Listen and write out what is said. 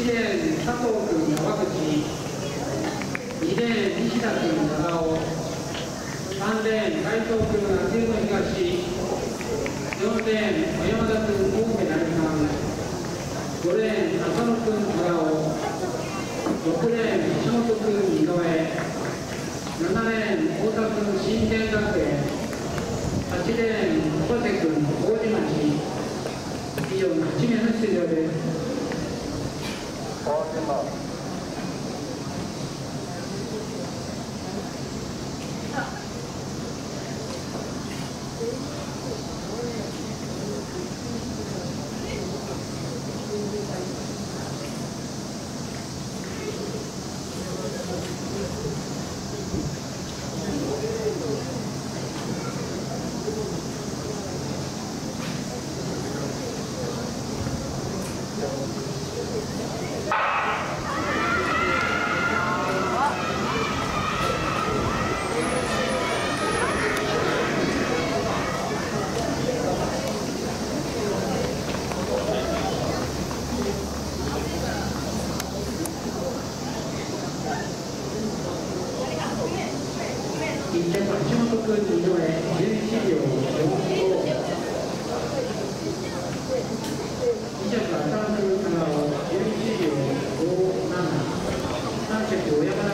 1レーン佐藤君山口2レーン西田君長尾3レーン斉藤君夏湯の東4レーン小山田君神戸成さん5レーン浅野君長尾6レーン橋本君二戸7レーン太田君新田学園8レーン小瀬君麹町以上の8名の出場です Fatima. Thank you. 1着橋本君二度目11秒4